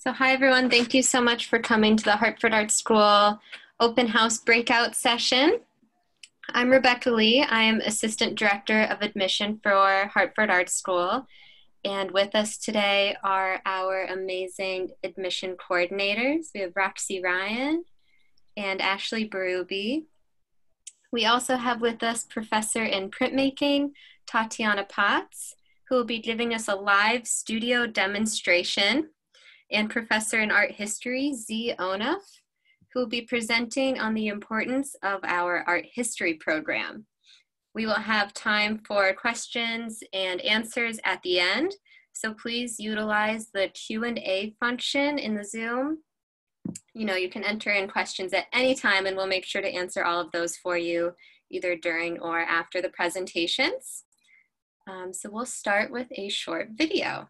So, hi everyone. Thank you so much for coming to the Hartford Art School open house breakout session. I'm Rebecca Lee. I am Assistant Director of Admission for Hartford Art School. And with us today are our amazing admission coordinators. We have Roxy Ryan and Ashley Berube. We also have with us Professor in Printmaking, Tatiana Potts, who will be giving us a live studio demonstration and Professor in Art History, Z. Onuf, who will be presenting on the importance of our art history program. We will have time for questions and answers at the end, so please utilize the Q&A function in the Zoom. You know, you can enter in questions at any time and we'll make sure to answer all of those for you either during or after the presentations. Um, so we'll start with a short video.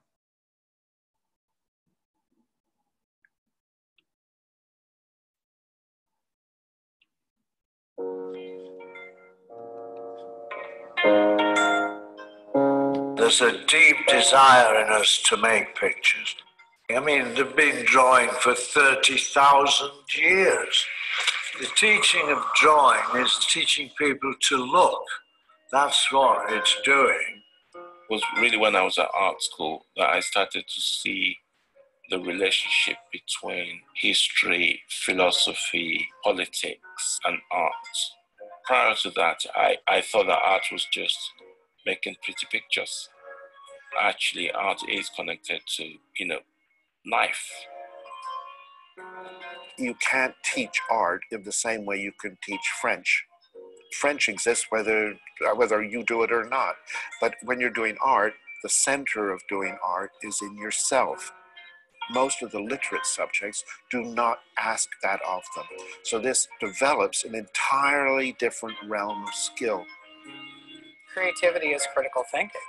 There's a deep desire in us to make pictures. I mean, they've been drawing for 30,000 years. The teaching of drawing is teaching people to look. That's what it's doing. It was really when I was at art school that I started to see the relationship between history, philosophy, politics, and art. Prior to that, I, I thought that art was just making pretty pictures. Actually, art is connected to, you know, life. You can't teach art in the same way you can teach French. French exists whether uh, whether you do it or not. But when you're doing art, the center of doing art is in yourself most of the literate subjects do not ask that of them. So this develops an entirely different realm of skill. Creativity is critical thinking.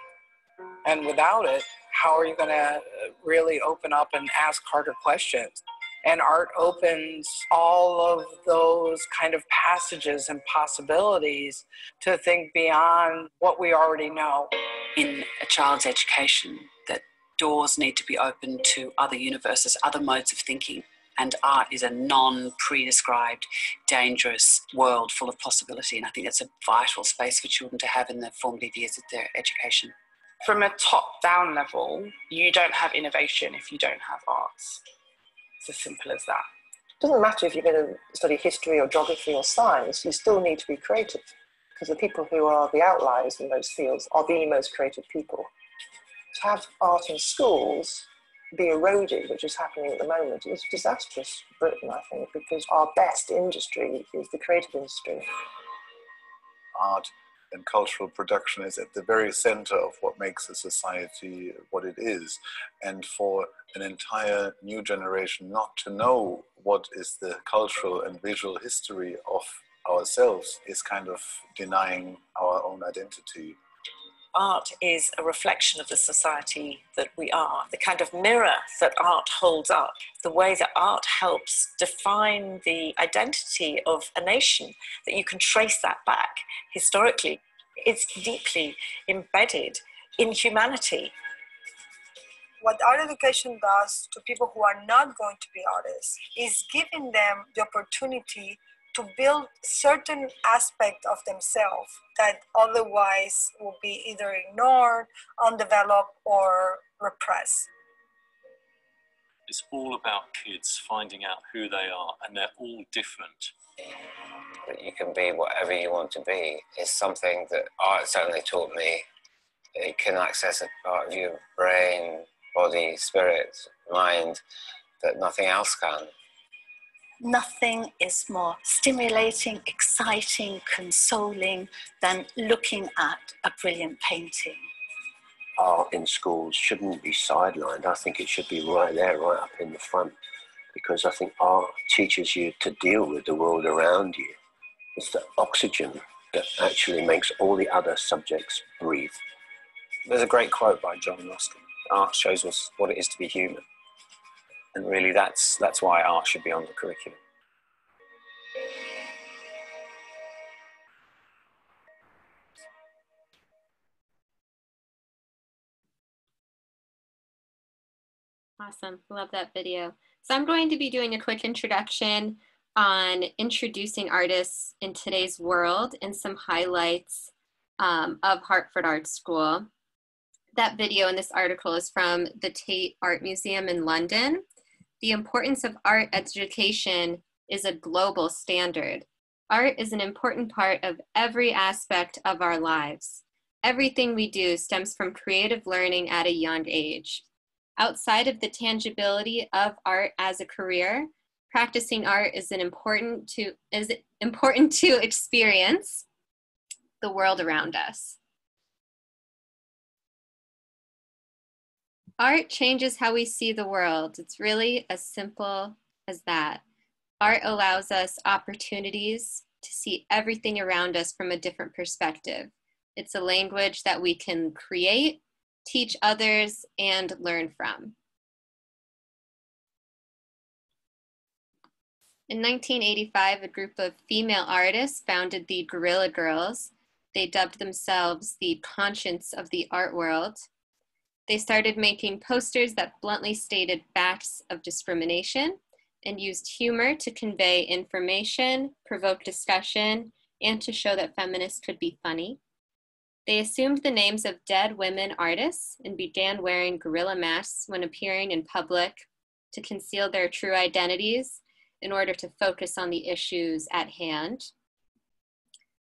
And without it, how are you going to uh, really open up and ask harder questions? And art opens all of those kind of passages and possibilities to think beyond what we already know. In a child's education, doors need to be open to other universes, other modes of thinking. And art is a non pre-described, dangerous world full of possibility. And I think that's a vital space for children to have in the formative years of their education. From a top down level, you don't have innovation if you don't have arts. It's as simple as that. It doesn't matter if you're going to study history or geography or science, you still need to be creative because the people who are the outliers in those fields are the most creative people to have art in schools be eroded, which is happening at the moment, is disastrous for Britain, I think, because our best industry is the creative industry. Art and cultural production is at the very center of what makes a society what it is. And for an entire new generation not to know what is the cultural and visual history of ourselves is kind of denying our own identity art is a reflection of the society that we are, the kind of mirror that art holds up, the way that art helps define the identity of a nation, that you can trace that back historically. It's deeply embedded in humanity. What art education does to people who are not going to be artists is giving them the opportunity to build certain aspect of themselves that otherwise will be either ignored, undeveloped, or repressed. It's all about kids finding out who they are, and they're all different. That you can be whatever you want to be is something that art certainly taught me. It can access a part of your brain, body, spirit, mind that nothing else can nothing is more stimulating, exciting, consoling than looking at a brilliant painting. Art in schools shouldn't be sidelined. I think it should be right there, right up in the front, because I think art teaches you to deal with the world around you. It's the oxygen that actually makes all the other subjects breathe. There's a great quote by John Ruskin art shows us what it is to be human and really that's that's why art should be on the curriculum Awesome. Love that video. So I'm going to be doing a quick introduction on introducing artists in today's world and some highlights um, of Hartford Art School. That video in this article is from the Tate Art Museum in London. The importance of art education is a global standard. Art is an important part of every aspect of our lives. Everything we do stems from creative learning at a young age. Outside of the tangibility of art as a career, practicing art is an important to is important to experience the world around us. Art changes how we see the world. It's really as simple as that. Art allows us opportunities to see everything around us from a different perspective. It's a language that we can create, teach others, and learn from. In 1985, a group of female artists founded the Guerrilla Girls. They dubbed themselves the conscience of the art world. They started making posters that bluntly stated facts of discrimination and used humor to convey information, provoke discussion, and to show that feminists could be funny. They assumed the names of dead women artists and began wearing gorilla masks when appearing in public to conceal their true identities in order to focus on the issues at hand.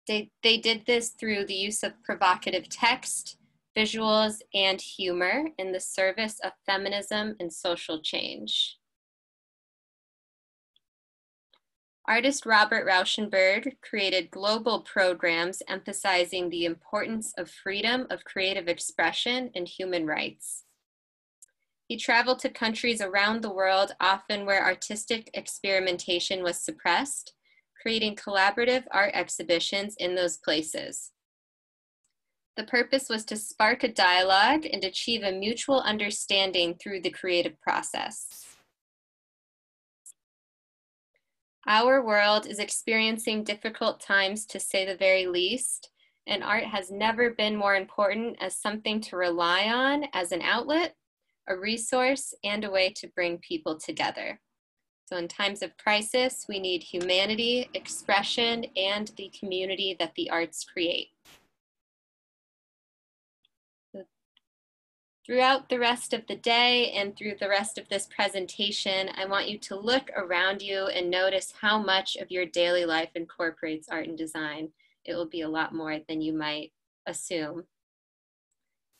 They, they did this through the use of provocative text, visuals, and humor in the service of feminism and social change. Artist Robert Rauschenberg created global programs emphasizing the importance of freedom of creative expression and human rights. He traveled to countries around the world, often where artistic experimentation was suppressed, creating collaborative art exhibitions in those places. The purpose was to spark a dialogue and achieve a mutual understanding through the creative process. Our world is experiencing difficult times to say the very least, and art has never been more important as something to rely on as an outlet a resource, and a way to bring people together. So in times of crisis, we need humanity, expression, and the community that the arts create. Throughout the rest of the day and through the rest of this presentation, I want you to look around you and notice how much of your daily life incorporates art and design. It will be a lot more than you might assume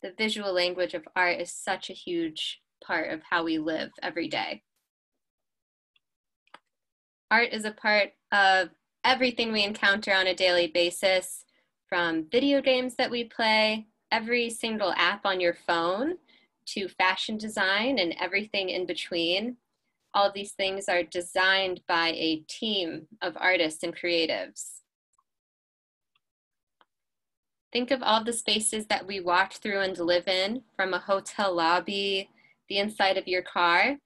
the visual language of art is such a huge part of how we live every day. Art is a part of everything we encounter on a daily basis, from video games that we play, every single app on your phone, to fashion design and everything in between. All of these things are designed by a team of artists and creatives. Think of all the spaces that we walk through and live in, from a hotel lobby, the inside of your car,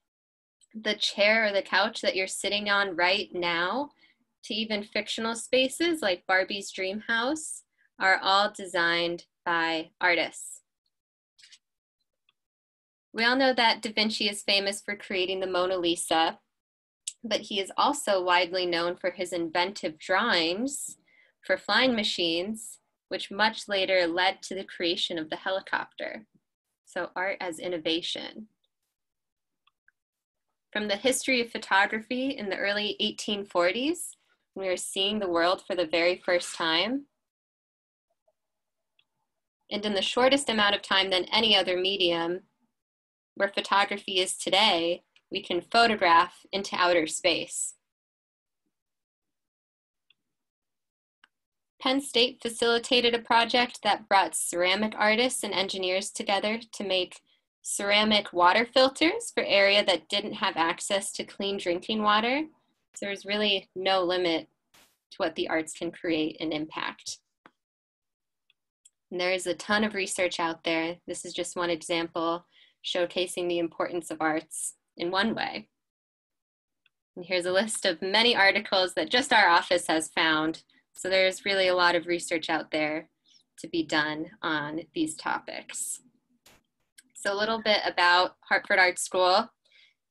the chair or the couch that you're sitting on right now, to even fictional spaces like Barbie's dream house, are all designed by artists. We all know that Da Vinci is famous for creating the Mona Lisa, but he is also widely known for his inventive drawings for flying machines which much later led to the creation of the helicopter. So, art as innovation. From the history of photography in the early 1840s, we are seeing the world for the very first time. And in the shortest amount of time than any other medium, where photography is today, we can photograph into outer space. Penn State facilitated a project that brought ceramic artists and engineers together to make ceramic water filters for area that didn't have access to clean drinking water. So there's really no limit to what the arts can create and impact. And there is a ton of research out there. This is just one example showcasing the importance of arts in one way. And here's a list of many articles that just our office has found so there's really a lot of research out there to be done on these topics. So a little bit about Hartford Art School.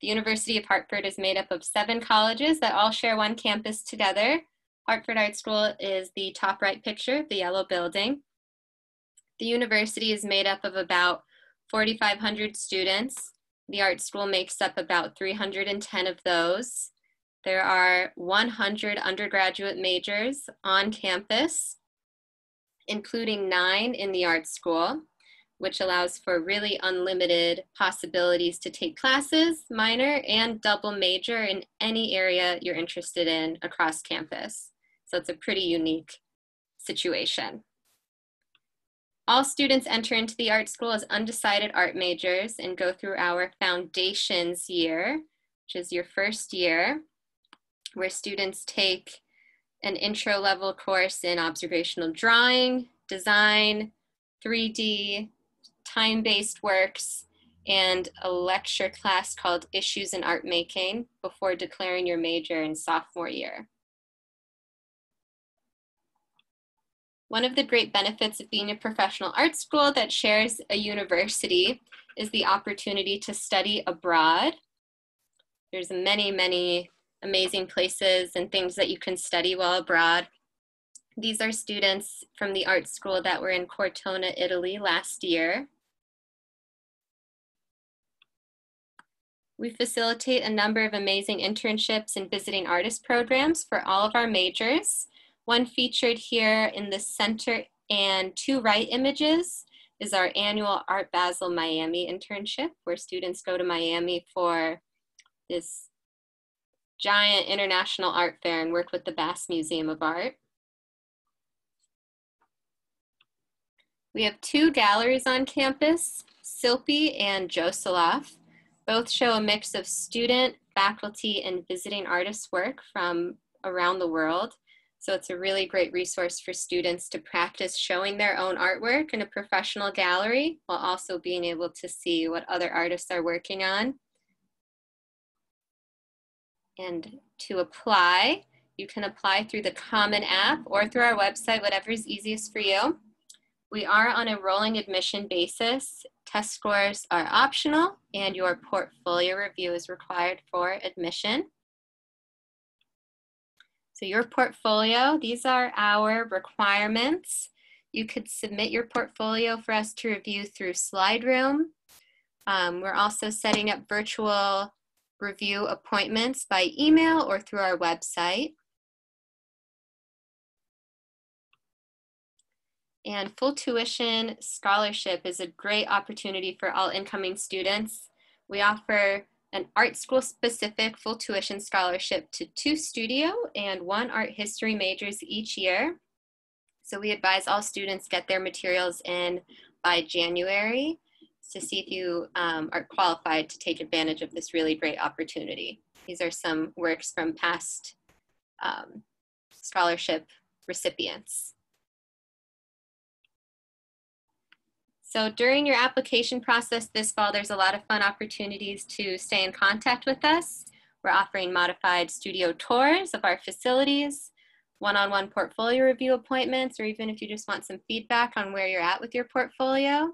The University of Hartford is made up of seven colleges that all share one campus together. Hartford Art School is the top right picture, the yellow building. The university is made up of about 4,500 students. The art school makes up about 310 of those. There are 100 undergraduate majors on campus, including nine in the art school, which allows for really unlimited possibilities to take classes, minor and double major in any area you're interested in across campus. So it's a pretty unique situation. All students enter into the art school as undecided art majors and go through our foundations year, which is your first year, where students take an intro level course in observational drawing, design, 3D, time-based works, and a lecture class called Issues in Art Making before declaring your major in sophomore year. One of the great benefits of being a professional art school that shares a university is the opportunity to study abroad. There's many, many amazing places and things that you can study while abroad. These are students from the art school that were in Cortona, Italy last year. We facilitate a number of amazing internships and visiting artist programs for all of our majors. One featured here in the center and two right images is our annual Art Basel Miami internship, where students go to Miami for this giant international art fair and work with the Bass Museum of Art. We have two galleries on campus, Silpe and Joseloff. Both show a mix of student, faculty, and visiting artists' work from around the world. So it's a really great resource for students to practice showing their own artwork in a professional gallery while also being able to see what other artists are working on. And to apply, you can apply through the Common app or through our website, whatever is easiest for you. We are on a rolling admission basis. Test scores are optional and your portfolio review is required for admission. So your portfolio, these are our requirements. You could submit your portfolio for us to review through SlideRoom. Um, we're also setting up virtual review appointments by email or through our website. And full tuition scholarship is a great opportunity for all incoming students. We offer an art school specific full tuition scholarship to two studio and one art history majors each year. So we advise all students get their materials in by January to see if you um, are qualified to take advantage of this really great opportunity. These are some works from past um, scholarship recipients. So during your application process this fall, there's a lot of fun opportunities to stay in contact with us. We're offering modified studio tours of our facilities, one-on-one -on -one portfolio review appointments, or even if you just want some feedback on where you're at with your portfolio.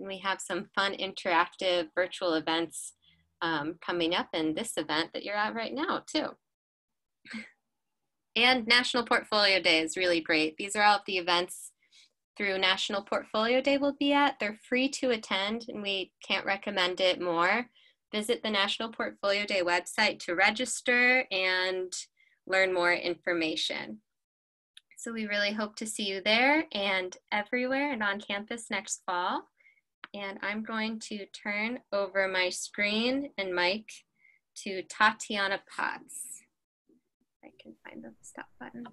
And we have some fun interactive virtual events um, coming up in this event that you're at right now too. and National Portfolio Day is really great. These are all of the events through National Portfolio Day will be at. They're free to attend and we can't recommend it more. Visit the National Portfolio Day website to register and learn more information. So we really hope to see you there and everywhere and on campus next fall. And I'm going to turn over my screen and mic to Tatiana Potts. I can find the stop button.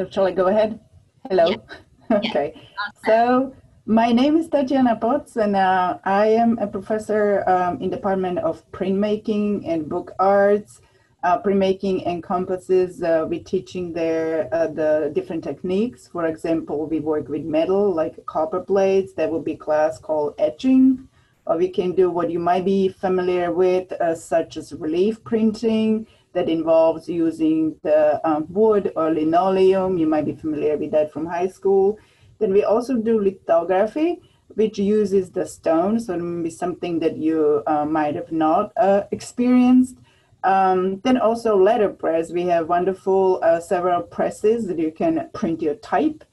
So shall I go ahead? Hello. Yeah. okay. Yeah. So my name is Tatiana Potts, and uh, I am a professor um, in the Department of Printmaking and Book Arts. Uh, printmaking encompasses uh, we teaching there uh, the different techniques. For example, we work with metal like copper plates. That would be class called etching. Or we can do what you might be familiar with, uh, such as relief printing that involves using the um, wood or linoleum. You might be familiar with that from high school. Then we also do lithography, which uses the stone, so it may be something that you uh, might have not uh, experienced. Um, then also letterpress. We have wonderful uh, several presses that you can print your type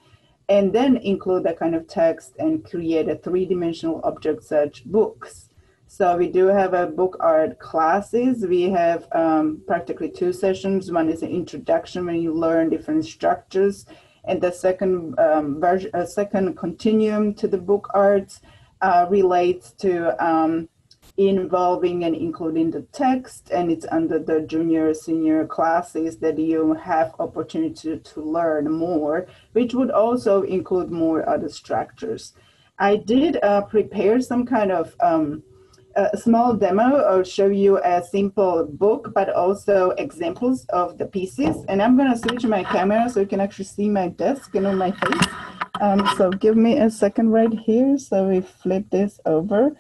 and then include that kind of text and create a three-dimensional object such books. So we do have a book art classes. We have um, practically two sessions. One is an introduction when you learn different structures, and the second um, version, a second continuum to the book arts uh, relates to um, involving and including the text and it's under the junior senior classes that you have opportunity to, to learn more which would also include more other structures i did uh, prepare some kind of um, a small demo or show you a simple book but also examples of the pieces. And i'm going to switch my camera so you can actually see my desk and on my face. Um, so give me a second right here. So we flip this over.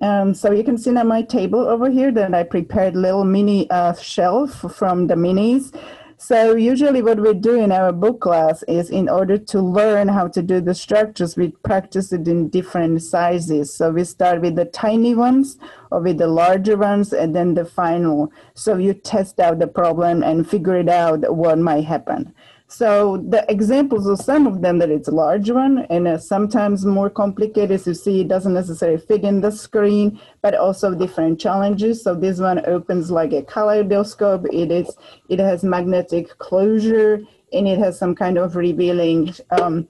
Um, so you can see on my table over here that I prepared little mini uh, shelf from the minis. So usually what we do in our book class is in order to learn how to do the structures, we practice it in different sizes. So we start with the tiny ones or with the larger ones and then the final. So you test out the problem and figure it out what might happen. So the examples of some of them that it's a large one and uh, sometimes more complicated as you see it doesn't necessarily fit in the screen, but also different challenges. So this one opens like a kaleidoscope. It is it has magnetic closure and it has some kind of revealing um,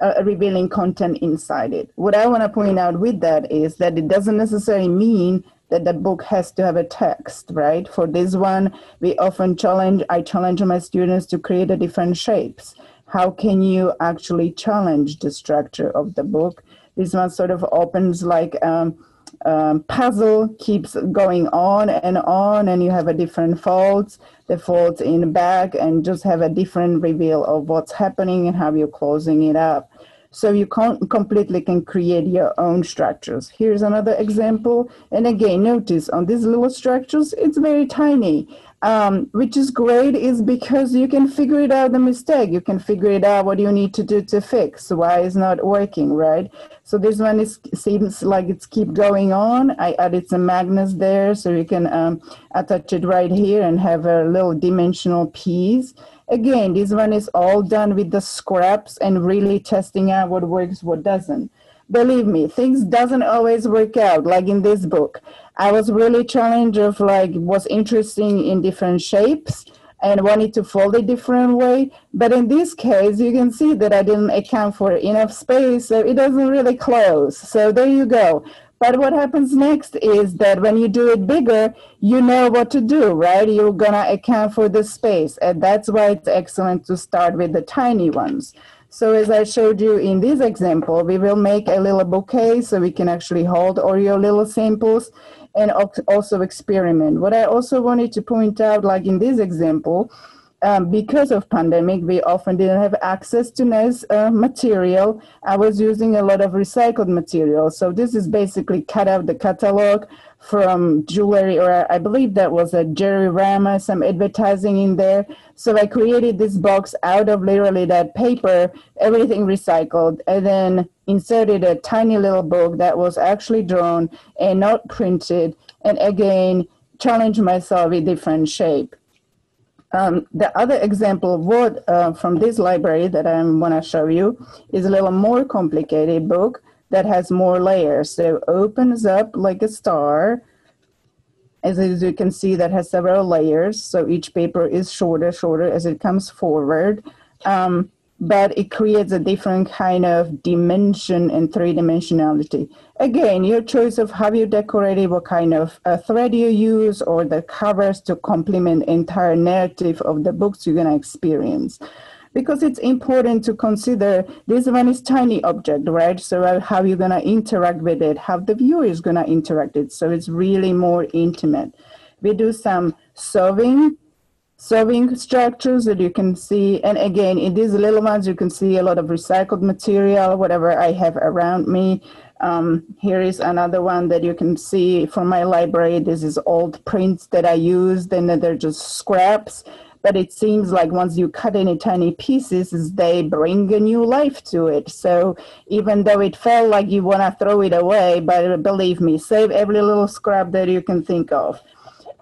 uh, revealing content inside it. What I want to point out with that is that it doesn't necessarily mean that the book has to have a text, right? For this one, we often challenge, I challenge my students to create a different shapes. How can you actually challenge the structure of the book? This one sort of opens like um, um, puzzle, keeps going on and on, and you have a different folds, the folds in the back, and just have a different reveal of what's happening and how you're closing it up. So you completely can create your own structures. Here's another example. And again, notice on these little structures, it's very tiny. Um, which is great is because you can figure it out the mistake. You can figure it out what you need to do to fix why it's not working, right? So this one is seems like it's keep going on. I added some magnets there so you can um, attach it right here and have a little dimensional piece. Again, this one is all done with the scraps and really testing out what works, what doesn't. Believe me, things doesn't always work out. Like in this book, I was really challenged of like was interesting in different shapes and wanted to fold a different way. But in this case, you can see that I didn't account for enough space, so it doesn't really close. So there you go. But what happens next is that when you do it bigger, you know what to do, right? You're gonna account for the space. And that's why it's excellent to start with the tiny ones. So as I showed you in this example, we will make a little bouquet so we can actually hold all your little samples and also experiment. What I also wanted to point out, like in this example, um, because of pandemic, we often didn't have access to nice uh, material. I was using a lot of recycled material. So this is basically cut out the catalog from jewelry, or I believe that was a Jerry Rama, some advertising in there. So I created this box out of literally that paper, everything recycled, and then inserted a tiny little book that was actually drawn and not printed. And again, challenged myself with different shape. Um, the other example of what uh, from this library that I want to show you is a little more complicated book that has more layers. So it opens up like a star. As, as you can see, that has several layers. So each paper is shorter, shorter as it comes forward. Um, but it creates a different kind of dimension and three dimensionality. Again, your choice of how you decorate it, what kind of uh, thread you use, or the covers to complement entire narrative of the books you're gonna experience. Because it's important to consider this one is tiny object, right? So how you're gonna interact with it, how the viewer is gonna interact it. So it's really more intimate. We do some sewing sewing structures that you can see. And again, in these little ones, you can see a lot of recycled material, whatever I have around me. Um, here is another one that you can see from my library. This is old prints that I used and they're just scraps. But it seems like once you cut any tiny pieces, they bring a new life to it. So even though it felt like you want to throw it away, but believe me, save every little scrap that you can think of.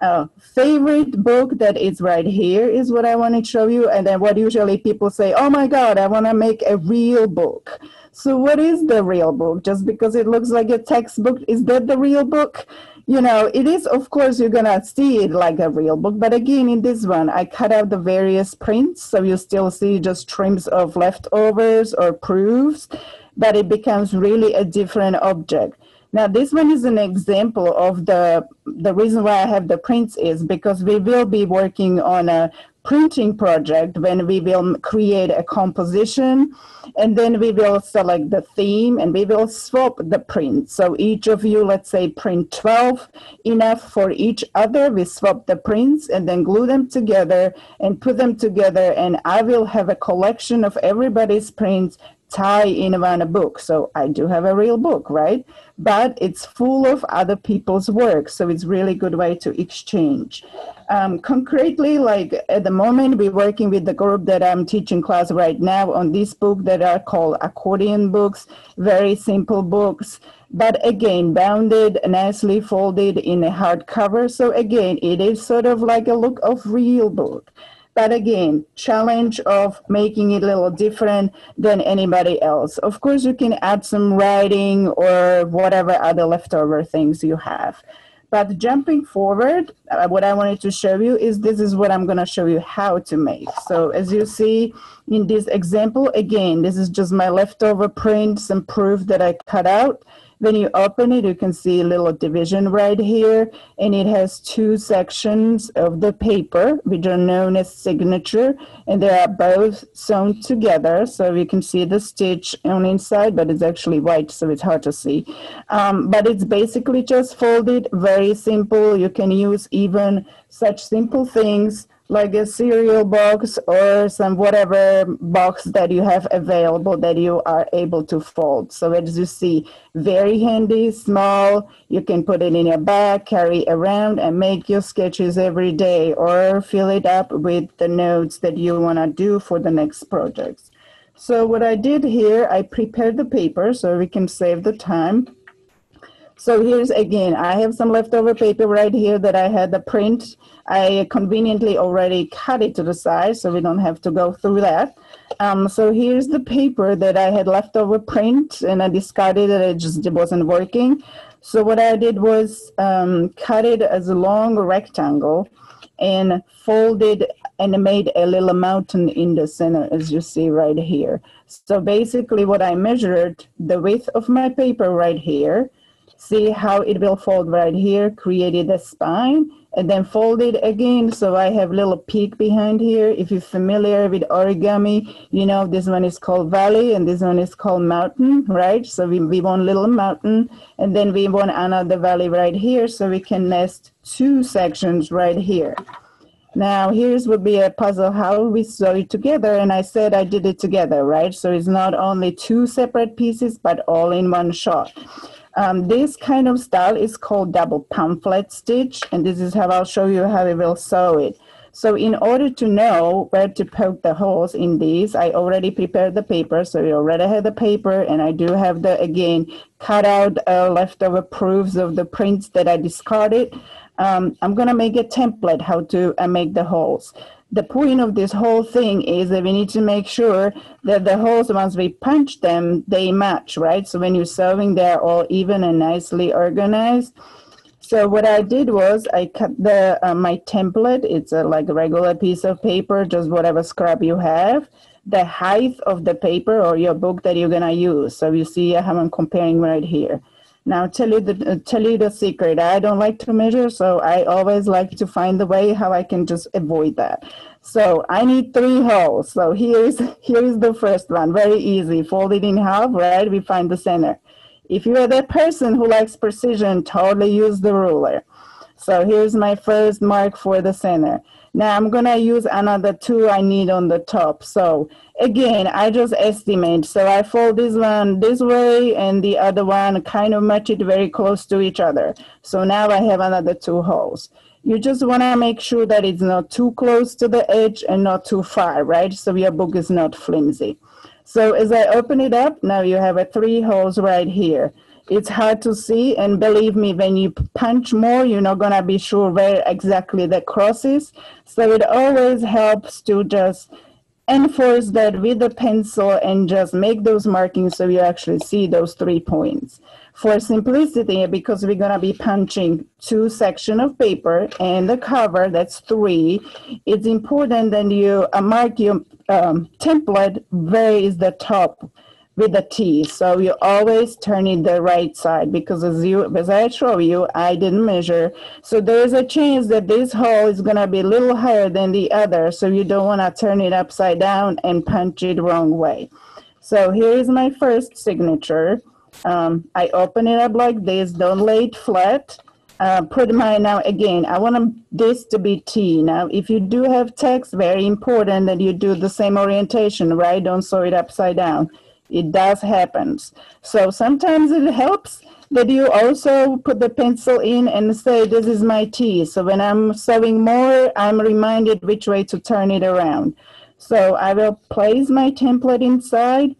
Uh, favorite book that is right here is what I want to show you. And then what usually people say, oh my God, I want to make a real book. So what is the real book? Just because it looks like a textbook, is that the real book? You know, it is, of course, you're going to see it like a real book. But again, in this one, I cut out the various prints. So you still see just trims of leftovers or proofs, but it becomes really a different object. Now, this one is an example of the, the reason why I have the prints is because we will be working on a printing project when we will create a composition and then we will select the theme and we will swap the print. So each of you, let's say print 12, enough for each other. We swap the prints and then glue them together and put them together and I will have a collection of everybody's prints tie in one book. So I do have a real book, right? But it's full of other people's work. So it's really good way to exchange. Um, concretely, like at the moment, we're working with the group that I'm teaching class right now on this book that are called accordion books, very simple books. But again, bounded, nicely folded in a hardcover. So again, it is sort of like a look of real book but again, challenge of making it a little different than anybody else. Of course, you can add some writing or whatever other leftover things you have. But jumping forward, uh, what I wanted to show you is this is what I'm going to show you how to make. So as you see in this example, again, this is just my leftover print, some proof that I cut out. When you open it, you can see a little division right here, and it has two sections of the paper, which are known as signature, and they are both sewn together, so you can see the stitch on inside, but it's actually white, so it's hard to see. Um, but it's basically just folded, very simple. You can use even such simple things like a cereal box or some whatever box that you have available that you are able to fold. So as you see, very handy, small, you can put it in your bag, carry around and make your sketches every day or fill it up with the notes that you want to do for the next projects. So what I did here, I prepared the paper so we can save the time. So here's again, I have some leftover paper right here that I had the print. I conveniently already cut it to the size so we don't have to go through that. Um, so here's the paper that I had leftover print and I discarded it, it just it wasn't working. So what I did was um, cut it as a long rectangle and folded and made a little mountain in the center as you see right here. So basically what I measured the width of my paper right here See how it will fold right here, created a spine, and then fold it again. So I have little peak behind here. If you're familiar with origami, you know this one is called valley and this one is called mountain, right? So we, we want little mountain and then we want another valley right here so we can nest two sections right here. Now here's would be a puzzle how we sew it together and I said I did it together, right? So it's not only two separate pieces but all in one shot. Um, this kind of style is called double pamphlet stitch, and this is how I'll show you how we will sew it. So in order to know where to poke the holes in these, I already prepared the paper. So we already have the paper and I do have the, again, cut out uh, leftover proofs of the prints that I discarded. Um, I'm gonna make a template how to uh, make the holes the point of this whole thing is that we need to make sure that the holes, once we punch them, they match, right? So when you're sewing, they're all even and nicely organized. So what I did was I cut the uh, my template. It's a, like a regular piece of paper, just whatever scrap you have. The height of the paper or your book that you're gonna use. So you see I'm comparing right here. Now tell you the uh, tell you the secret. I don't like to measure, so I always like to find the way how I can just avoid that. So I need three holes. So here's here is the first one. Very easy. Fold it in half, right? We find the center. If you are that person who likes precision, totally use the ruler. So here's my first mark for the center. Now I'm gonna use another two I need on the top. So again, I just estimate. So I fold this one this way and the other one kind of match it very close to each other. So now I have another two holes. You just wanna make sure that it's not too close to the edge and not too far, right? So your book is not flimsy. So as I open it up, now you have a three holes right here it's hard to see and believe me when you punch more you're not going to be sure where exactly the cross is. So it always helps to just enforce that with a pencil and just make those markings so you actually see those three points. For simplicity because we're going to be punching two section of paper and the cover that's three it's important that you uh, mark your um, template where is the top with the T. So you always turn it the right side because as you as I show you, I didn't measure. So there's a chance that this hole is gonna be a little higher than the other. So you don't wanna turn it upside down and punch it wrong way. So here is my first signature. Um, I open it up like this, don't lay it flat. Uh, put my now again i want this to be t now if you do have text very important that you do the same orientation right don't sew it upside down it does happen. So sometimes it helps that you also put the pencil in and say, this is my T. So when I'm sewing more, I'm reminded which way to turn it around. So I will place my template inside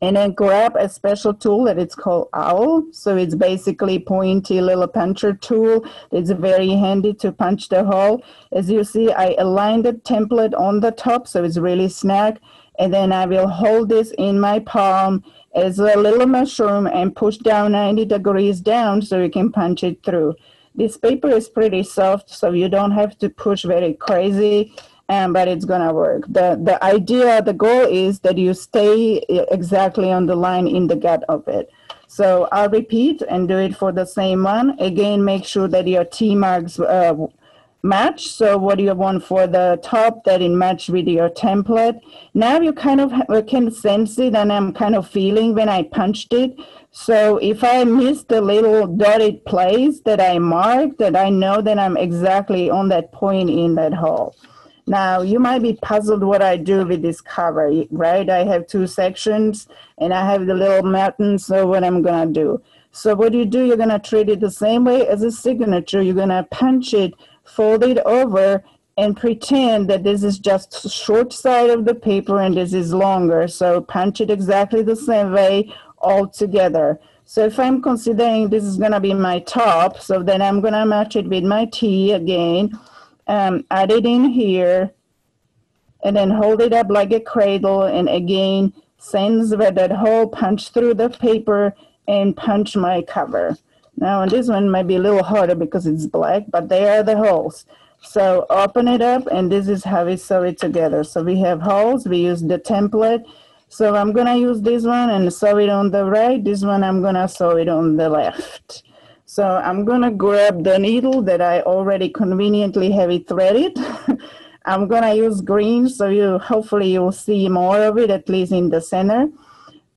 and then grab a special tool that it's called awl. So it's basically pointy little puncher tool. It's very handy to punch the hole. As you see, I aligned the template on the top so it's really snug and then I will hold this in my palm as a little mushroom and push down 90 degrees down so you can punch it through. This paper is pretty soft, so you don't have to push very crazy, um, but it's gonna work. The, the idea, the goal is that you stay exactly on the line in the gut of it. So I'll repeat and do it for the same one. Again, make sure that your T marks uh, match. So what do you want for the top that it match with your template. Now you kind of can sense it and I'm kind of feeling when I punched it. So if I miss the little dotted place that I marked, that I know that I'm exactly on that point in that hole. Now you might be puzzled what I do with this cover, right? I have two sections and I have the little mountain, so what I'm gonna do. So what do you do, you're gonna treat it the same way as a signature. You're gonna punch it fold it over and pretend that this is just short side of the paper and this is longer. So punch it exactly the same way all together. So if I'm considering this is gonna be my top, so then I'm gonna match it with my T again, um, add it in here, and then hold it up like a cradle, and again, sends where that hole punch through the paper and punch my cover. Now, this one may be a little harder because it's black, but they are the holes. So open it up, and this is how we sew it together. So we have holes, we use the template. So I'm gonna use this one and sew it on the right. This one I'm gonna sew it on the left. So I'm gonna grab the needle that I already conveniently have it threaded. I'm gonna use green, so you hopefully you'll see more of it, at least in the center.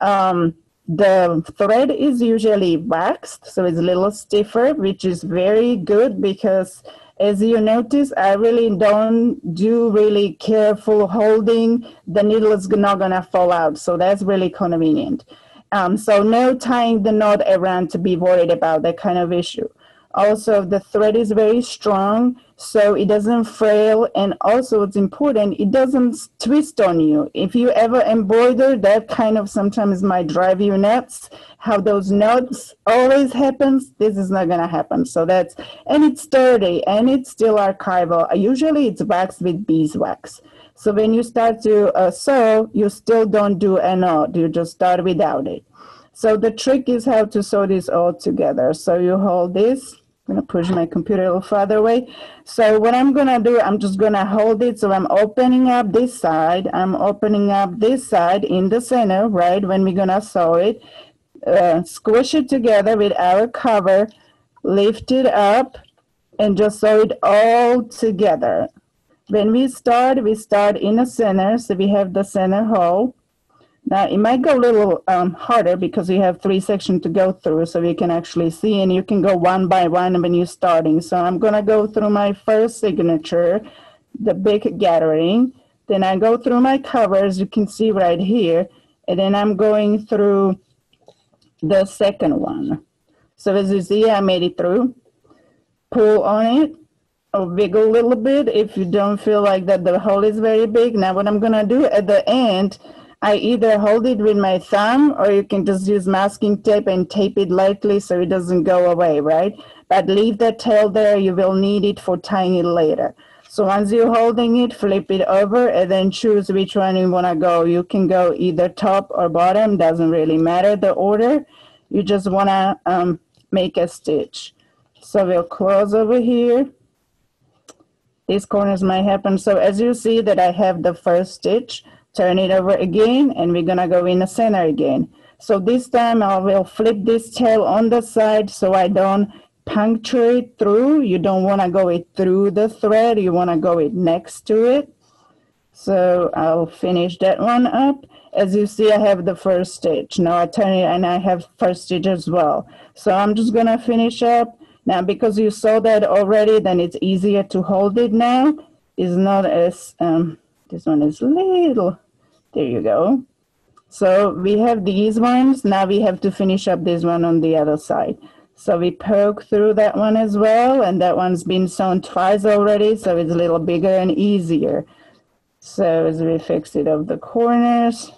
Um, the thread is usually waxed, so it's a little stiffer, which is very good because as you notice, I really don't do really careful holding. The needle is not gonna fall out, so that's really convenient. Um, so no tying the knot around to be worried about that kind of issue. Also, the thread is very strong, so it doesn't frail. And also, it's important, it doesn't twist on you. If you ever embroider, that kind of sometimes might drive you nuts. How those knots always happens, this is not gonna happen. So that's, and it's sturdy and it's still archival. Usually it's waxed with beeswax. So when you start to uh, sew, you still don't do a knot, you just start without it. So the trick is how to sew this all together. So you hold this I'm gonna push my computer a little further away. So what I'm gonna do, I'm just gonna hold it. So I'm opening up this side. I'm opening up this side in the center, right? When we're gonna sew it, uh, squish it together with our cover, lift it up, and just sew it all together. When we start, we start in the center. So we have the center hole. Now it might go a little um, harder because you have three sections to go through so you can actually see and you can go one by one when you're starting. So I'm gonna go through my first signature, the big gathering. Then I go through my covers, you can see right here, and then I'm going through the second one. So as you see, I made it through. Pull on it, or wiggle a little bit if you don't feel like that the hole is very big. Now what I'm gonna do at the end, I either hold it with my thumb or you can just use masking tape and tape it lightly so it doesn't go away, right? But leave the tail there, you will need it for tying it later. So once you're holding it, flip it over and then choose which one you wanna go. You can go either top or bottom, doesn't really matter the order. You just wanna um, make a stitch. So we'll close over here. These corners might happen. So as you see that I have the first stitch, turn it over again, and we're gonna go in the center again. So this time I will flip this tail on the side so I don't puncture it through. You don't wanna go it through the thread, you wanna go it next to it. So I'll finish that one up. As you see, I have the first stitch. Now I turn it and I have first stitch as well. So I'm just gonna finish up. Now because you saw that already, then it's easier to hold it now. It's not as, um, this one is little. There you go. So we have these ones. Now we have to finish up this one on the other side. So we poke through that one as well. And that one's been sewn twice already. So it's a little bigger and easier. So as we fix it up the corners.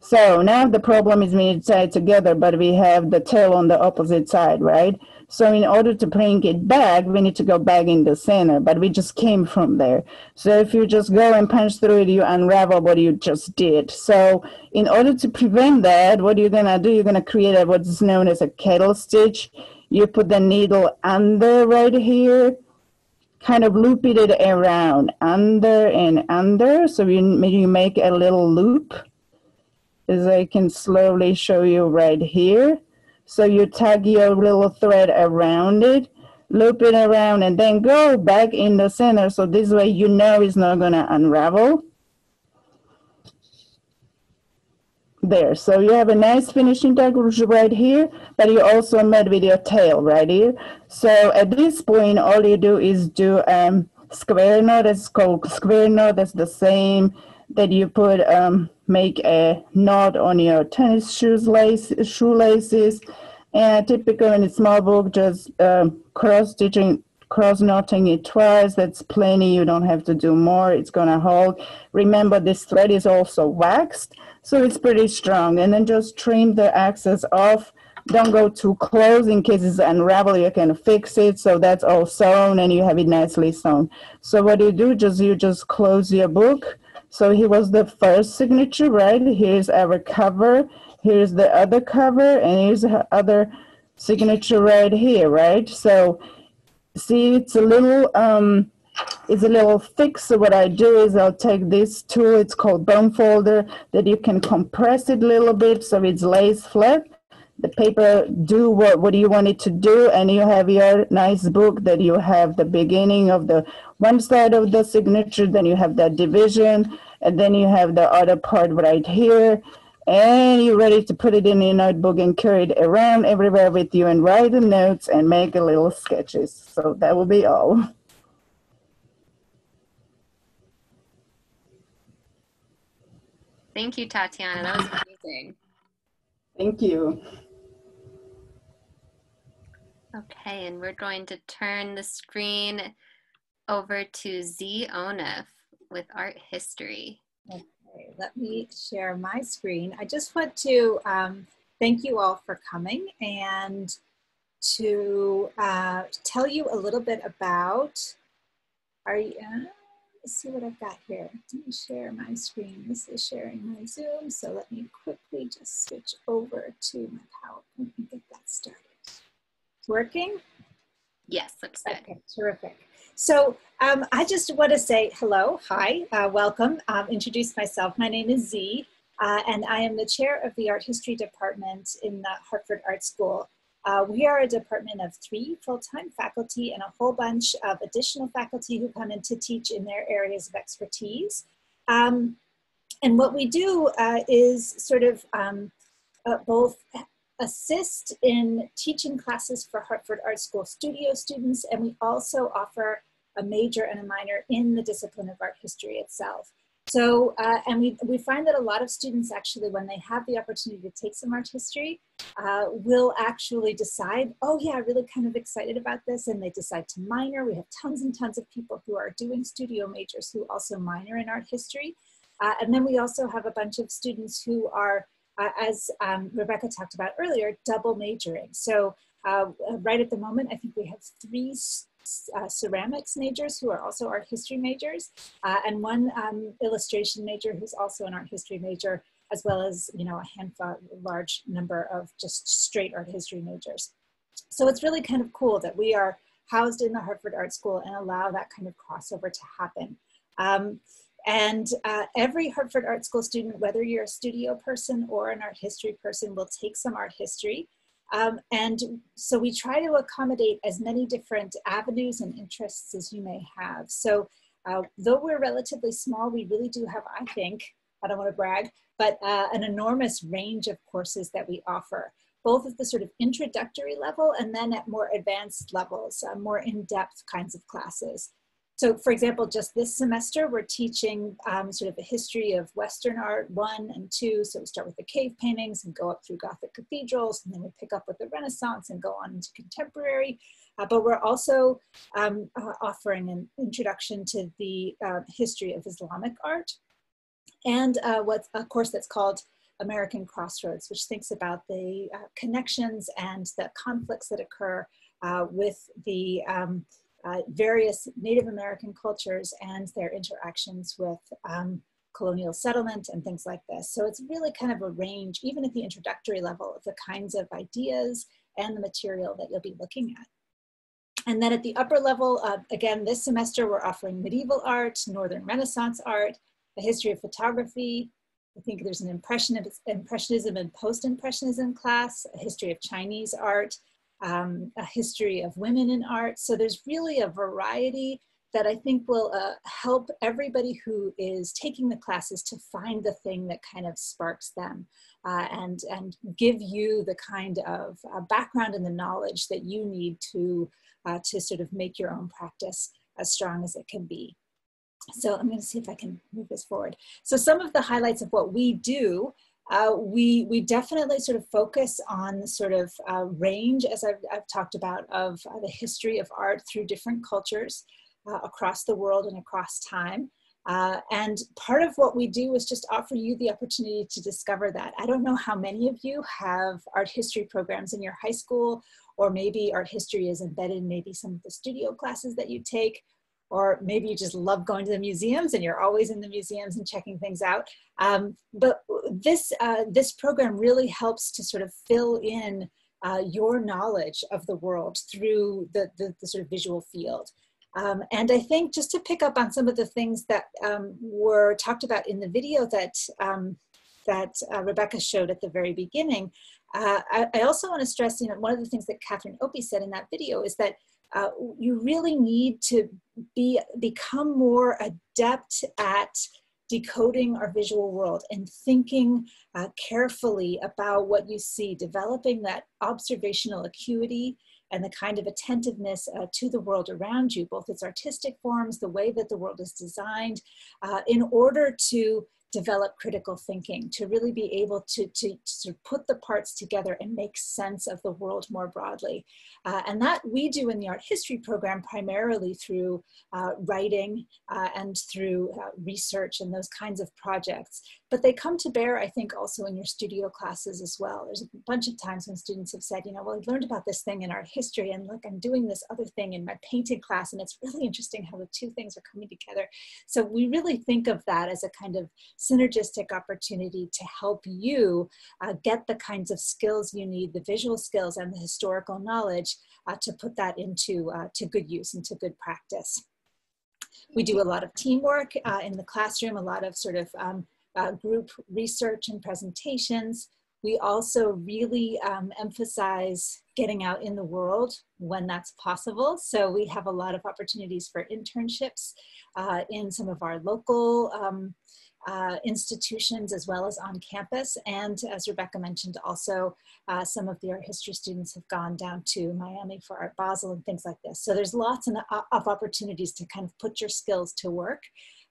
So now the problem is we need to tie it together, but we have the tail on the opposite side, right? So in order to bring it back, we need to go back in the center, but we just came from there. So if you just go and punch through it, you unravel what you just did. So in order to prevent that, what you're gonna do, you're gonna create a, what's known as a kettle stitch. You put the needle under right here, kind of loop it around, under and under. So you, you make a little loop, as I can slowly show you right here. So you tag your little thread around it, loop it around, and then go back in the center. So this way you know it's not gonna unravel. There, so you have a nice finishing tag right here, but you also made with your tail right here. So at this point, all you do is do um, square knot, it's called square knot, that's the same that you put um, make a knot on your tennis shoes lace, shoelaces. And typically in a small book, just um, cross stitching, cross knotting it twice. That's plenty. You don't have to do more. It's gonna hold. Remember, this thread is also waxed, so it's pretty strong. And then just trim the excess off. Don't go too close in case it's unravel. You can fix it. So that's all sewn, and you have it nicely sewn. So what you do, just you just close your book so he was the first signature, right? Here's our cover. Here's the other cover, and here's the other signature right here, right? So see, it's a little, um, it's a little thick. So what I do is I'll take this tool, it's called bone folder, that you can compress it a little bit so it's lays flat. The paper do what, what you want it to do, and you have your nice book that you have the beginning of the one side of the signature, then you have that division, and then you have the other part right here. And you're ready to put it in your notebook and carry it around everywhere with you and write the notes and make a little sketches. So that will be all. Thank you, Tatiana. That was amazing. Thank you. Okay, and we're going to turn the screen over to Z Onif with art history. Okay, let me share my screen. I just want to um, thank you all for coming and to uh, tell you a little bit about, are you, uh, let's see what I've got here. Let me share my screen. This is sharing my Zoom. So let me quickly just switch over to my PowerPoint and get that started. Working? Yes, looks good. Okay, terrific. So um, I just want to say hello, hi, uh, welcome, um, introduce myself. My name is Z, uh, and I am the chair of the art history department in the Hartford Art School. Uh, we are a department of three full-time faculty and a whole bunch of additional faculty who come in to teach in their areas of expertise. Um, and what we do uh, is sort of um, uh, both assist in teaching classes for Hartford Art School studio students, and we also offer a major and a minor in the discipline of art history itself. So, uh, and we, we find that a lot of students actually, when they have the opportunity to take some art history, uh, will actually decide, oh yeah, I'm really kind of excited about this, and they decide to minor. We have tons and tons of people who are doing studio majors who also minor in art history. Uh, and then we also have a bunch of students who are, uh, as um, Rebecca talked about earlier, double majoring. So uh, right at the moment, I think we have three uh, ceramics majors who are also art history majors, uh, and one um, illustration major who's also an art history major, as well as you know a handful, large number of just straight art history majors. So it's really kind of cool that we are housed in the Hartford Art School and allow that kind of crossover to happen. Um, and uh, every Hartford Art School student, whether you're a studio person or an art history person, will take some art history. Um, and so we try to accommodate as many different avenues and interests as you may have. So uh, though we're relatively small, we really do have, I think, I don't want to brag, but uh, an enormous range of courses that we offer, both at the sort of introductory level and then at more advanced levels, uh, more in-depth kinds of classes. So for example, just this semester, we're teaching um, sort of a history of Western art one and two. So we start with the cave paintings and go up through Gothic cathedrals, and then we pick up with the Renaissance and go on into contemporary. Uh, but we're also um, uh, offering an introduction to the uh, history of Islamic art and uh, what's a course that's called American Crossroads, which thinks about the uh, connections and the conflicts that occur uh, with the um, uh, various Native American cultures and their interactions with um, colonial settlement and things like this. So it's really kind of a range, even at the introductory level, of the kinds of ideas and the material that you'll be looking at. And then at the upper level, uh, again, this semester we're offering medieval art, Northern Renaissance art, a history of photography. I think there's an impressionism and post-impressionism class, a history of Chinese art, um, a history of women in art. So there's really a variety that I think will uh, help everybody who is taking the classes to find the thing that kind of sparks them uh, and, and give you the kind of uh, background and the knowledge that you need to, uh, to sort of make your own practice as strong as it can be. So I'm going to see if I can move this forward. So some of the highlights of what we do uh, we, we definitely sort of focus on the sort of uh, range, as I've, I've, talked about, of uh, the history of art through different cultures uh, across the world and across time. Uh, and part of what we do is just offer you the opportunity to discover that. I don't know how many of you have art history programs in your high school, or maybe art history is embedded in maybe some of the studio classes that you take, or maybe you just love going to the museums and you're always in the museums and checking things out. Um, but this, uh, this program really helps to sort of fill in uh, your knowledge of the world through the, the, the sort of visual field. Um, and I think just to pick up on some of the things that um, were talked about in the video that, um, that uh, Rebecca showed at the very beginning, uh, I, I, also want to stress, you know, one of the things that Catherine Opie said in that video is that uh, you really need to be become more adept at decoding our visual world and thinking uh, carefully about what you see, developing that observational acuity and the kind of attentiveness uh, to the world around you, both its artistic forms, the way that the world is designed, uh, in order to develop critical thinking, to really be able to, to, to put the parts together and make sense of the world more broadly. Uh, and that we do in the art history program primarily through uh, writing uh, and through uh, research and those kinds of projects. But they come to bear, I think, also in your studio classes as well. There's a bunch of times when students have said, you know, well, I learned about this thing in art history and look, I'm doing this other thing in my painting class and it's really interesting how the two things are coming together. So we really think of that as a kind of synergistic opportunity to help you uh, get the kinds of skills you need, the visual skills and the historical knowledge uh, to put that into uh, to good use and to good practice. We do a lot of teamwork uh, in the classroom, a lot of sort of um, uh, group research and presentations. We also really um, emphasize getting out in the world when that's possible. So we have a lot of opportunities for internships uh, in some of our local um, uh, institutions as well as on campus. And as Rebecca mentioned, also uh, some of the art history students have gone down to Miami for Art Basel and things like this. So there's lots and of opportunities to kind of put your skills to work.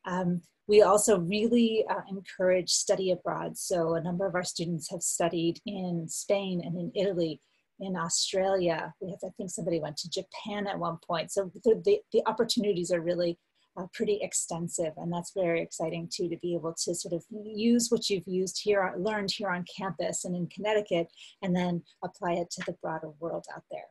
Um, we also really uh, encourage study abroad. So a number of our students have studied in Spain and in Italy, in Australia. We have, I think somebody went to Japan at one point. So the, the, the opportunities are really uh, pretty extensive and that's very exciting too to be able to sort of use what you've used here learned here on campus and in connecticut and then apply it to the broader world out there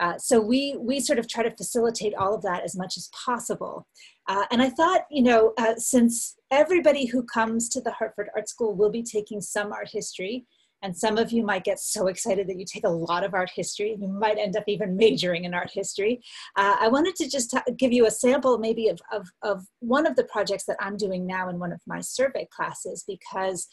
uh, so we we sort of try to facilitate all of that as much as possible uh, and i thought you know uh, since everybody who comes to the hartford art school will be taking some art history and some of you might get so excited that you take a lot of art history and you might end up even majoring in art history. Uh, I wanted to just give you a sample maybe of, of, of one of the projects that I'm doing now in one of my survey classes because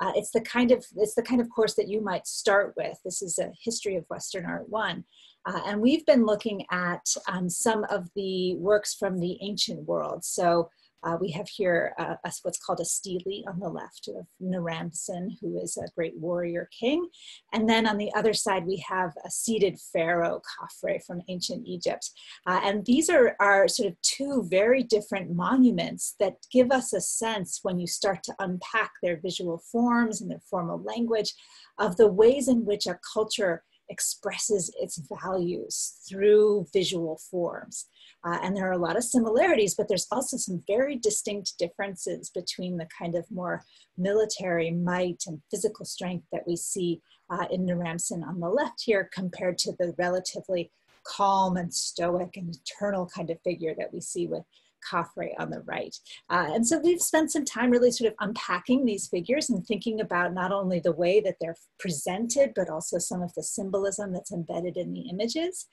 uh, it's the kind of it's the kind of course that you might start with. This is a history of Western art one, uh, and we've been looking at um, some of the works from the ancient world. So uh, we have here uh, a, what's called a stele on the left of Naram-Sin, who is a great warrior king. And then on the other side, we have a seated pharaoh, Khafre, from ancient Egypt. Uh, and these are, are sort of two very different monuments that give us a sense when you start to unpack their visual forms and their formal language of the ways in which a culture expresses its values through visual forms. Uh, and there are a lot of similarities, but there's also some very distinct differences between the kind of more military might and physical strength that we see uh, in Naram-Sin on the left here compared to the relatively calm and stoic and eternal kind of figure that we see with Khafre on the right. Uh, and so we've spent some time really sort of unpacking these figures and thinking about not only the way that they're presented, but also some of the symbolism that's embedded in the images.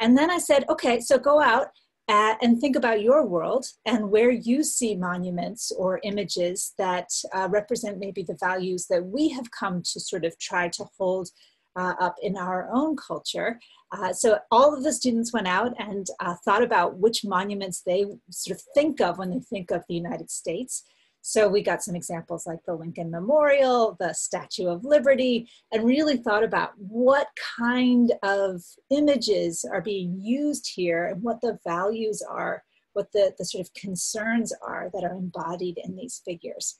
And then I said, okay, so go out uh, and think about your world and where you see monuments or images that uh, represent maybe the values that we have come to sort of try to hold uh, up in our own culture. Uh, so all of the students went out and uh, thought about which monuments they sort of think of when they think of the United States. So we got some examples like the Lincoln Memorial, the Statue of Liberty, and really thought about what kind of images are being used here and what the values are, what the, the sort of concerns are that are embodied in these figures.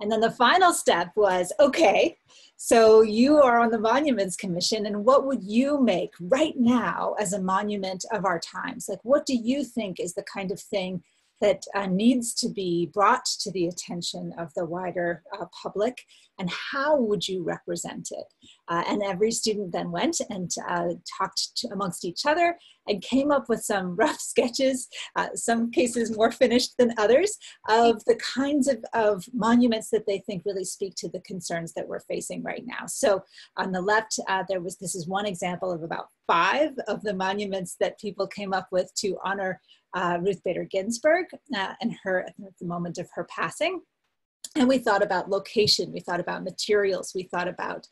And then the final step was okay, so you are on the Monuments Commission, and what would you make right now as a monument of our times? Like, what do you think is the kind of thing that uh, needs to be brought to the attention of the wider uh, public and how would you represent it? Uh, and every student then went and uh, talked to, amongst each other and came up with some rough sketches uh, some cases more finished than others of the kinds of, of monuments that they think really speak to the concerns that we're facing right now. So on the left uh, there was this is one example of about five of the monuments that people came up with to honor uh, Ruth Bader Ginsburg uh, and her at the moment of her passing. And we thought about location, we thought about materials, we thought about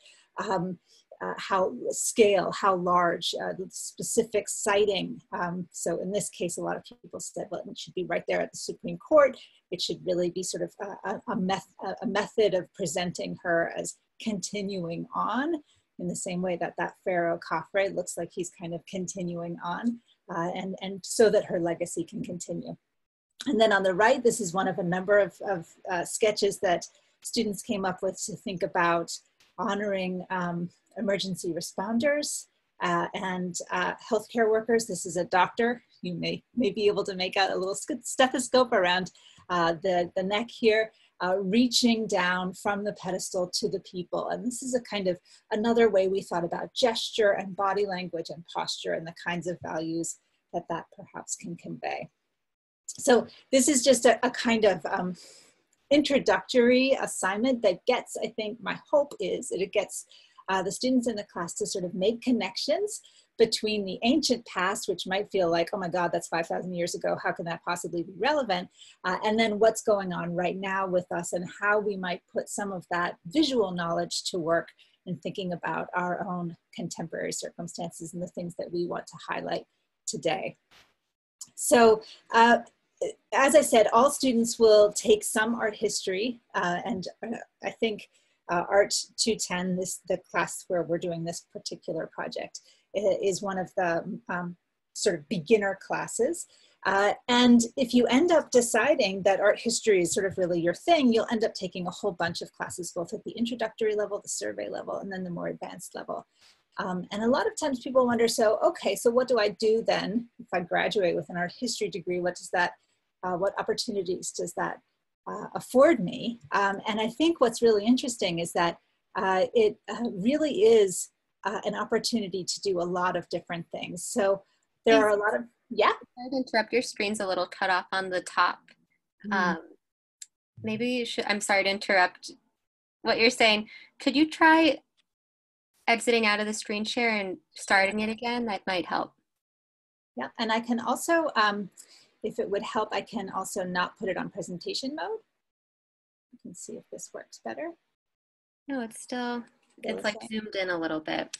um, uh, how scale, how large, uh, specific siting. Um, so in this case, a lot of people said, well, it should be right there at the Supreme Court. It should really be sort of a, a, meth a method of presenting her as continuing on in the same way that that Pharaoh Khafre looks like he's kind of continuing on uh, and, and so that her legacy can continue. And then on the right, this is one of a number of, of uh, sketches that students came up with to think about honoring um, emergency responders uh, and uh, healthcare workers. This is a doctor. You may, may be able to make out a little stethoscope around uh, the, the neck here uh, reaching down from the pedestal to the people. And this is a kind of another way we thought about gesture and body language and posture and the kinds of values that that perhaps can convey. So this is just a, a kind of um, introductory assignment that gets, I think my hope is that it gets uh, the students in the class to sort of make connections between the ancient past, which might feel like, oh my God, that's 5,000 years ago. How can that possibly be relevant? Uh, and then what's going on right now with us and how we might put some of that visual knowledge to work in thinking about our own contemporary circumstances and the things that we want to highlight today. So uh, as I said, all students will take some art history, uh, and uh, I think uh, Art 210, this the class where we're doing this particular project, is one of the um, sort of beginner classes. Uh, and if you end up deciding that art history is sort of really your thing, you'll end up taking a whole bunch of classes, both at the introductory level, the survey level, and then the more advanced level. Um, and a lot of times people wonder, so, okay, so what do I do then if I graduate with an art history degree? What does that, uh, what opportunities does that uh, afford me? Um, and I think what's really interesting is that uh, it uh, really is uh, an opportunity to do a lot of different things. So there are a lot of, yeah? I'd interrupt, your screen's a little cut off on the top. Mm. Um, maybe you should, I'm sorry to interrupt what you're saying. Could you try exiting out of the screen share and starting it again, that might help. Yeah, and I can also, um, if it would help, I can also not put it on presentation mode. You can see if this works better. No, it's still, it's like zoomed in a little bit,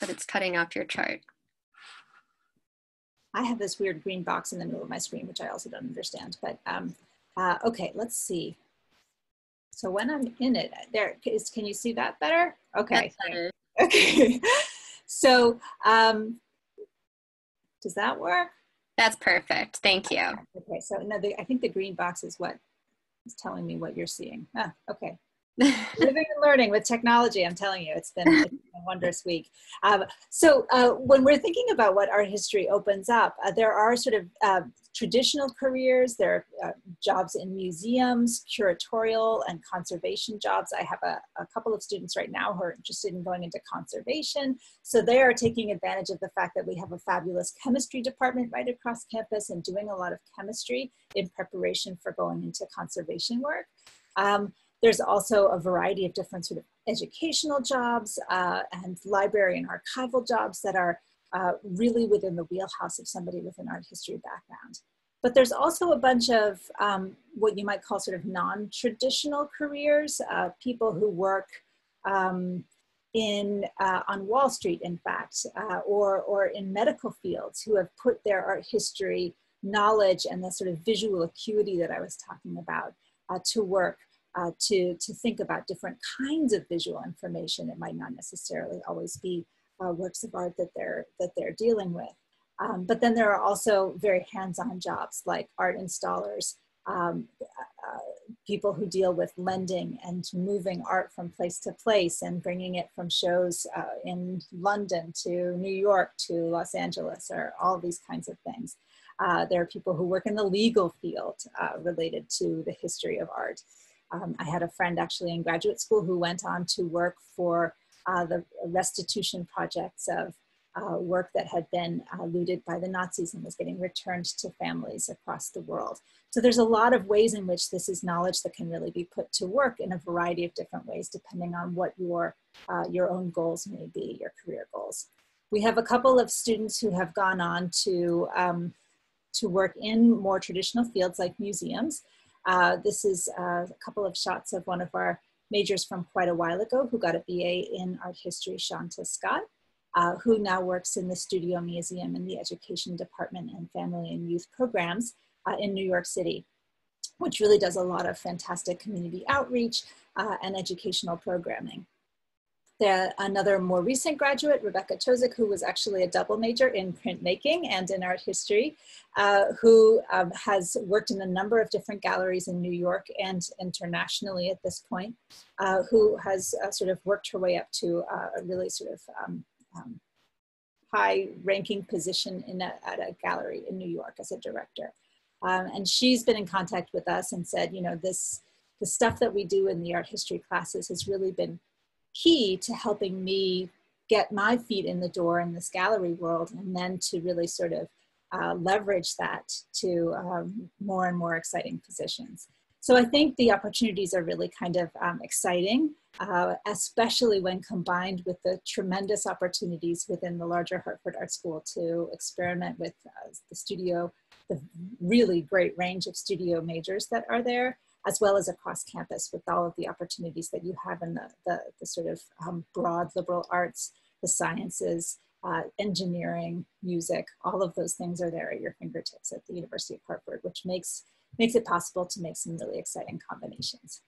but it's cutting off your chart. I have this weird green box in the middle of my screen, which I also don't understand, but um, uh, okay, let's see. So when I'm in it, there is, can you see that better? Okay. Better. Okay. so um, does that work? That's perfect. Thank you. Okay. So no, the, I think the green box is what is telling me what you're seeing. Ah, okay. living and learning with technology i'm telling you it's been, it's been a wondrous week. Um, so uh, when we're thinking about what art history opens up uh, there are sort of uh, traditional careers there are uh, jobs in museums curatorial and conservation jobs. I have a, a couple of students right now who are interested in going into conservation. So they are taking advantage of the fact that we have a fabulous chemistry department right across campus and doing a lot of chemistry in preparation for going into conservation work. Um, there's also a variety of different sort of educational jobs uh, and library and archival jobs that are uh, really within the wheelhouse of somebody with an art history background. But there's also a bunch of um, what you might call sort of non-traditional careers, uh, people who work um, in, uh, on Wall Street, in fact, uh, or, or in medical fields who have put their art history knowledge and the sort of visual acuity that I was talking about uh, to work uh, to, to think about different kinds of visual information. It might not necessarily always be uh, works of art that they're, that they're dealing with. Um, but then there are also very hands-on jobs like art installers, um, uh, people who deal with lending and moving art from place to place and bringing it from shows uh, in London to New York to Los Angeles or all these kinds of things. Uh, there are people who work in the legal field uh, related to the history of art. Um, I had a friend actually in graduate school who went on to work for uh, the restitution projects of uh, work that had been uh, looted by the Nazis and was getting returned to families across the world. So there's a lot of ways in which this is knowledge that can really be put to work in a variety of different ways, depending on what your, uh, your own goals may be, your career goals. We have a couple of students who have gone on to, um, to work in more traditional fields like museums. Uh, this is uh, a couple of shots of one of our majors from quite a while ago who got a BA in art history, Shanta Scott, uh, who now works in the Studio Museum in the Education Department and Family and Youth Programs uh, in New York City, which really does a lot of fantastic community outreach uh, and educational programming the, another more recent graduate, Rebecca Chozik, who was actually a double major in printmaking and in art history, uh, who um, has worked in a number of different galleries in New York and internationally at this point, uh, who has uh, sort of worked her way up to uh, a really sort of um, um, high ranking position in a, at a gallery in New York as a director. Um, and she's been in contact with us and said, you know, this, the stuff that we do in the art history classes has really been key to helping me get my feet in the door in this gallery world and then to really sort of uh, leverage that to um, more and more exciting positions. So I think the opportunities are really kind of um, exciting, uh, especially when combined with the tremendous opportunities within the larger Hartford Art School to experiment with uh, the studio, the really great range of studio majors that are there, as well as across campus with all of the opportunities that you have in the, the, the sort of um, broad liberal arts, the sciences, uh, engineering, music, all of those things are there at your fingertips at the University of Hartford, which makes, makes it possible to make some really exciting combinations.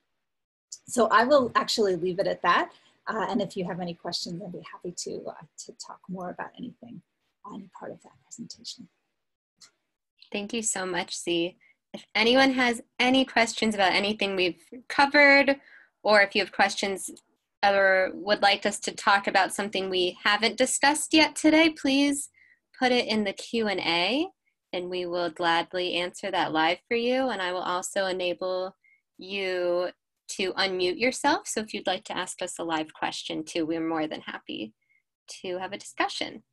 So I will actually leave it at that. Uh, and if you have any questions, I'd be happy to, uh, to talk more about anything, any part of that presentation. Thank you so much, Z. If anyone has any questions about anything we've covered, or if you have questions or would like us to talk about something we haven't discussed yet today, please put it in the Q&A and we will gladly answer that live for you. And I will also enable you to unmute yourself. So if you'd like to ask us a live question too, we're more than happy to have a discussion.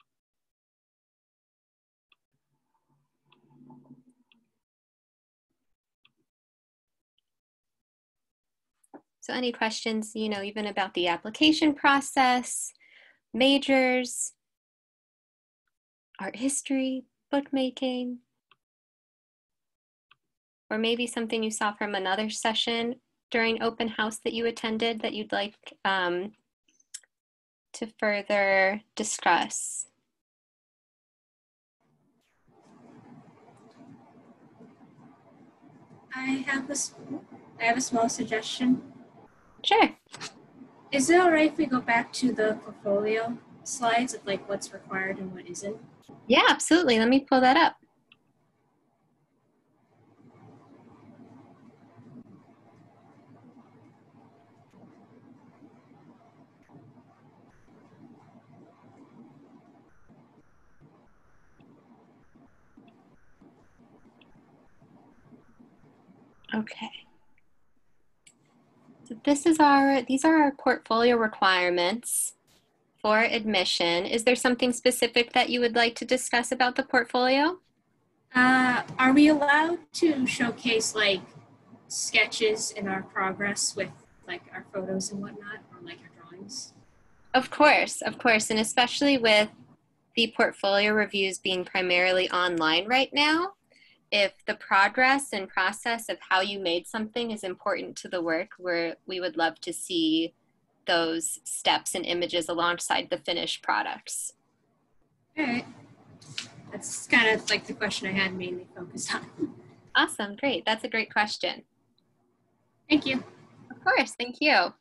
So any questions, you know, even about the application process, majors, art history, bookmaking, or maybe something you saw from another session during open house that you attended that you'd like um, to further discuss? I have a, I have a small suggestion. Sure. Is it all right if we go back to the portfolio slides of like what's required and what isn't? Yeah, absolutely. Let me pull that up. Okay. So this is our, these are our portfolio requirements for admission. Is there something specific that you would like to discuss about the portfolio? Uh, are we allowed to showcase like sketches in our progress with like our photos and whatnot or like our drawings? Of course, of course. And especially with the portfolio reviews being primarily online right now, if the progress and process of how you made something is important to the work, where we would love to see those steps and images alongside the finished products. All right. That's kind of like the question I had mainly focused on. Awesome, great. That's a great question. Thank you. Of course, thank you.